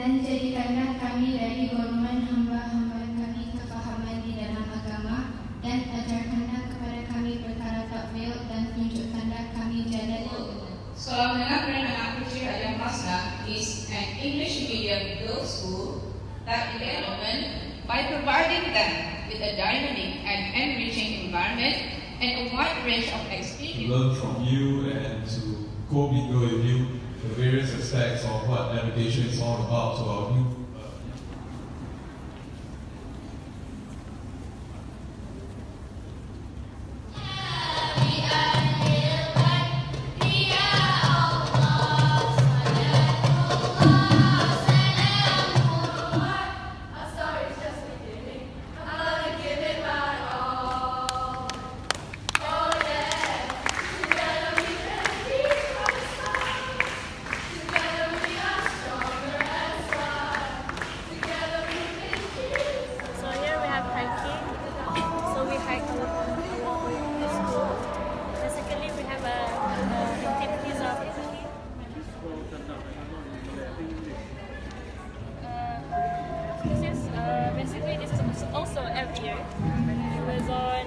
dan jadikanlah kami dari golongan hamba-hamba kami kefahaman di dalam agama dan ajarkanlah kepada kami perkara takwil dan tunjukkanlah kami jalan Salam dengan perempuan aku Cik Ayam Pasna is an English medium girl school that development by providing them with a dynamic and enriching environment and a wide range of experience. To learn from you and to co-mingle with you the various aspects of what navigation is all about to our uh, youth This is uh, basically this is also every year. It was on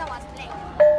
that was black.